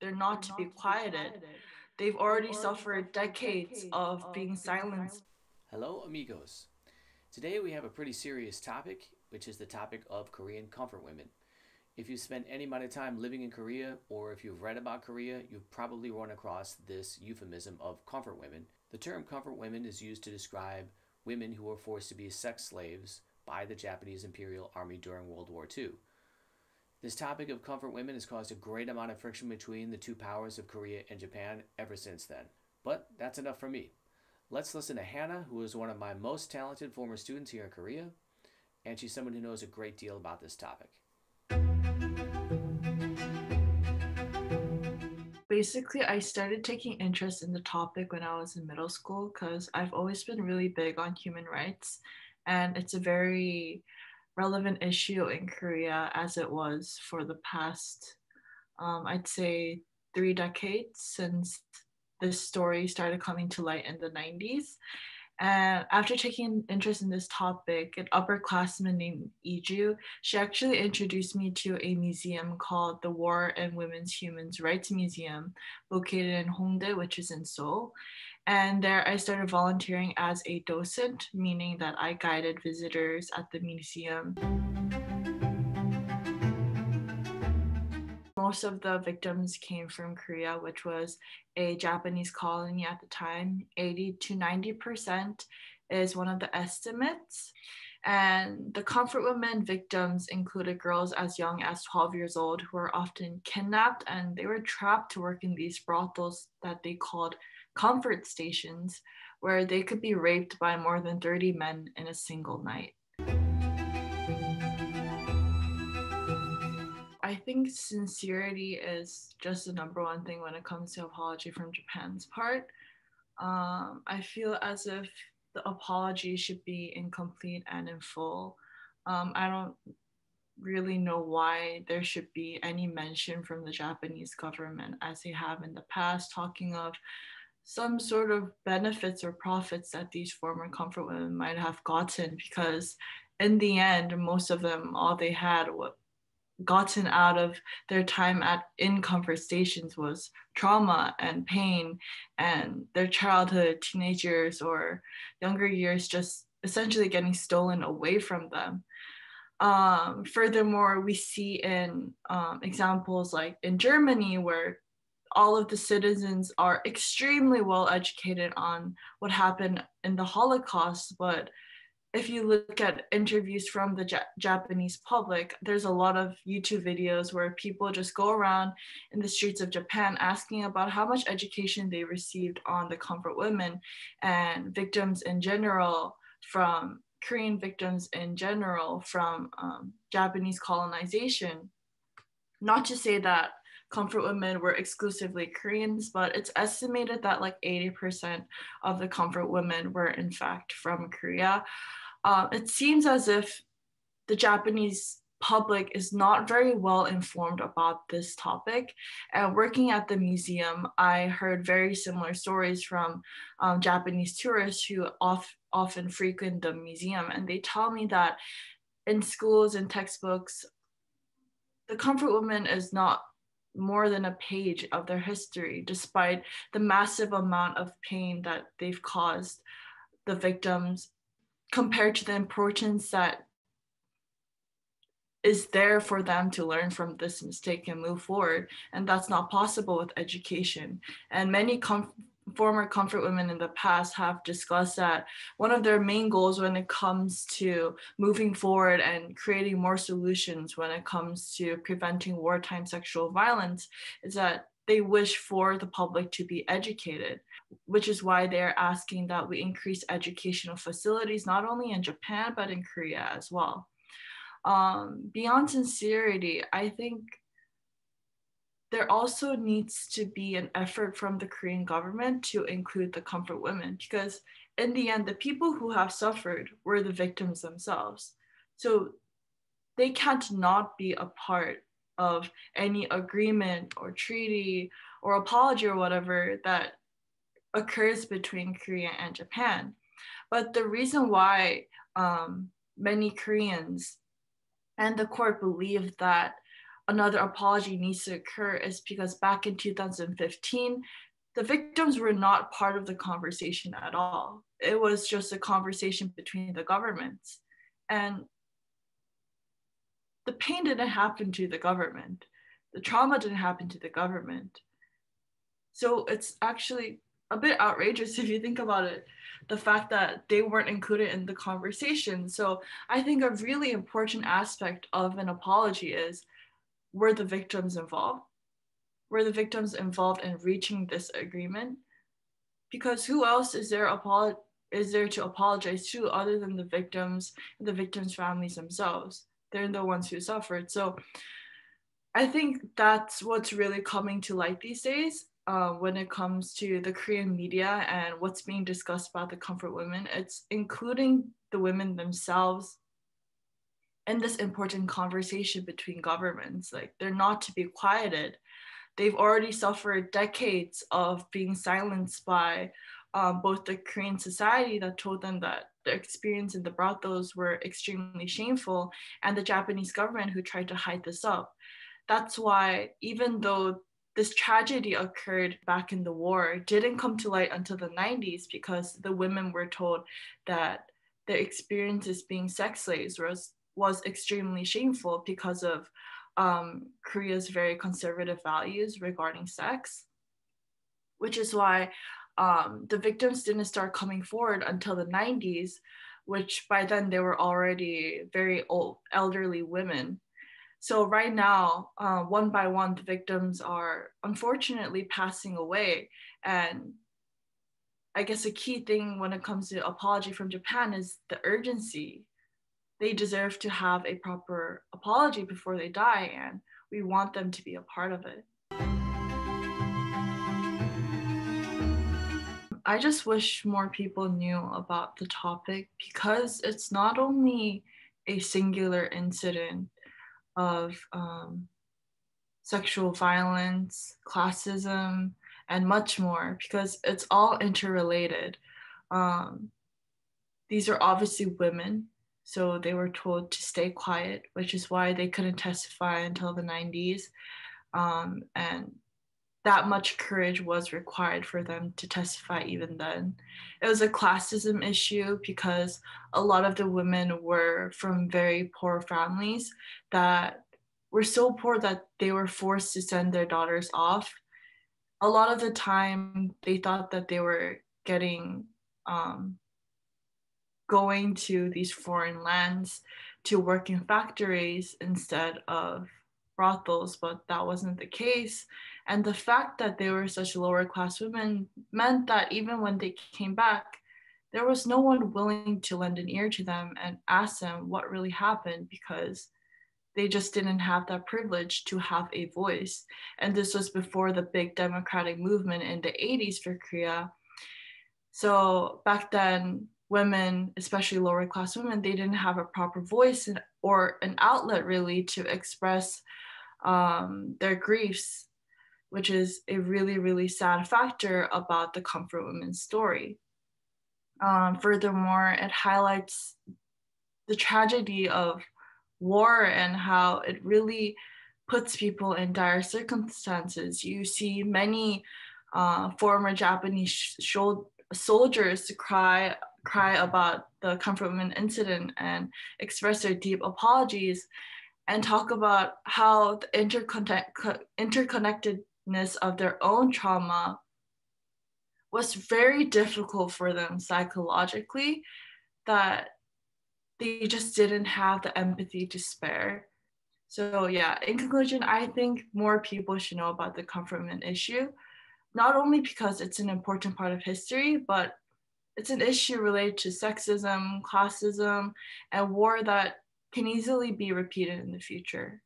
They're not to be quieted. They've already suffered decades of being silenced. Hello, amigos. Today we have a pretty serious topic, which is the topic of Korean comfort women. If you've spent any amount of time living in Korea or if you've read about Korea, you've probably run across this euphemism of comfort women. The term comfort women is used to describe women who were forced to be sex slaves by the Japanese Imperial Army during World War II. This topic of comfort women has caused a great amount of friction between the two powers of Korea and Japan ever since then. But that's enough for me. Let's listen to Hannah, who is one of my most talented former students here in Korea, and she's someone who knows a great deal about this topic. Basically, I started taking interest in the topic when I was in middle school because I've always been really big on human rights, and it's a very relevant issue in Korea as it was for the past, um, I'd say, three decades since this story started coming to light in the 90s. And after taking interest in this topic, an upperclassman named Iju, she actually introduced me to a museum called the War and Women's Human Rights Museum, located in Hongdae, which is in Seoul. And there I started volunteering as a docent, meaning that I guided visitors at the museum. Most of the victims came from Korea, which was a Japanese colony at the time. 80 to 90% is one of the estimates. And the comfort women victims included girls as young as 12 years old who were often kidnapped and they were trapped to work in these brothels that they called comfort stations where they could be raped by more than 30 men in a single night. I think sincerity is just the number one thing when it comes to apology from Japan's part. Um, I feel as if the apology should be incomplete and in full. Um, I don't really know why there should be any mention from the Japanese government as they have in the past, talking of some sort of benefits or profits that these former comfort women might have gotten because in the end most of them all they had what gotten out of their time at in comfort stations was trauma and pain. And their childhood teenage years or younger years just essentially getting stolen away from them. Um, furthermore we see in um, examples like in germany where all of the citizens are extremely well educated on what happened in the Holocaust, but if you look at interviews from the ja- Japanese public, there's a lot of YouTube videos where people just go around in the streets of Japan asking about how much education they received on the comfort women and victims in general from Korean victims in general from um, Japanese colonization. Not to say that comfort women were exclusively Koreans, but it's estimated that like 80% of the comfort women were in fact from Korea. Uh, it seems as if the Japanese public is not very well informed about this topic. And working at the museum, I heard very similar stories from um, Japanese tourists who off, often frequent the museum. And they tell me that in schools and textbooks, the comfort woman is not more than a page of their history, despite the massive amount of pain that they've caused the victims, compared to the importance that is there for them to learn from this mistake and move forward. And that's not possible with education. And many former comfort women in the past have discussed that one of their main goals when it comes to moving forward and creating more solutions when it comes to preventing wartime sexual violence is that they wish for the public to be educated, which is why they're asking that we increase educational facilities not only in Japan but in Korea as well. Um, beyond sincerity, I think there also needs to be an effort from the Korean government to include the comfort women because in the end, the people who have suffered were the victims themselves. So they can't not be a part of any agreement or treaty or apology or whatever that occurs between Korea and Japan. But the reason why um, many Koreans and the court believe that another apology needs to occur is because back in 2015, the victims were not part of the conversation at all. It was just a conversation between the governments. And the pain didn't happen to the government, the trauma didn't happen to the government. So it's actually a bit outrageous if you think about it the fact that they weren't included in the conversation so i think a really important aspect of an apology is were the victims involved were the victims involved in reaching this agreement? Because who else is there apolo- is there to apologize to other than the victims the victims families themselves? They're the ones who suffered. So i think that's what's really coming to light these days uh, when it comes to the Korean media and what's being discussed about the comfort women. It's including the women themselves in this important conversation between governments. Like they're not to be quieted. They've already suffered decades of being silenced by um, both the Korean society that told them that the experience in the brothels were extremely shameful and the Japanese government who tried to hide this up. That's why, even though this tragedy occurred back in the war didn't come to light until the 90s because the women were told that their experiences being sex slaves was was extremely shameful because of um, Korea's very conservative values regarding sex, which is why um, the victims didn't start coming forward until the 90s, which by then they were already very old, elderly women so right now, uh, one by one, the victims are unfortunately passing away. And I guess a key thing when it comes to apology from Japan is the urgency. They deserve to have a proper apology before they die, and we want them to be a part of it. I just wish more people knew about the topic because it's not only a singular incident of um, sexual violence, classism, and much more because it's all interrelated. Um, these are obviously women, so they were told to stay quiet, which is why they couldn't testify until the 90s. Um, and that much courage was required for them to testify even then. It was a classism issue because a lot of the women were from very poor families that were so poor that they were forced to send their daughters off. A lot of the time, they thought that they were getting um, going to these foreign lands to work in factories instead of brothels, but that wasn't the case. And the fact that they were such lower class women meant that even when they came back, there was no one willing to lend an ear to them and ask them what really happened because they just didn't have that privilege to have a voice. And this was before the big democratic movement in the 80s for Korea. So back then, women, especially lower class women, they didn't have a proper voice or an outlet really to express um, their griefs, which is a really, really sad factor about the Comfort Women's story. Um, furthermore, it highlights the tragedy of war and how it really puts people in dire circumstances. You see many uh, former Japanese sh- soldiers cry cry about the Comfort Women incident and express their deep apologies and talk about how the interconnect- interconnectedness of their own trauma was very difficult for them psychologically that they just didn't have the empathy to spare. So yeah in conclusion i think more people should know about the comfort women issue not only because it's an important part of history but it's an issue related to sexism classism and war that can easily be repeated in the future.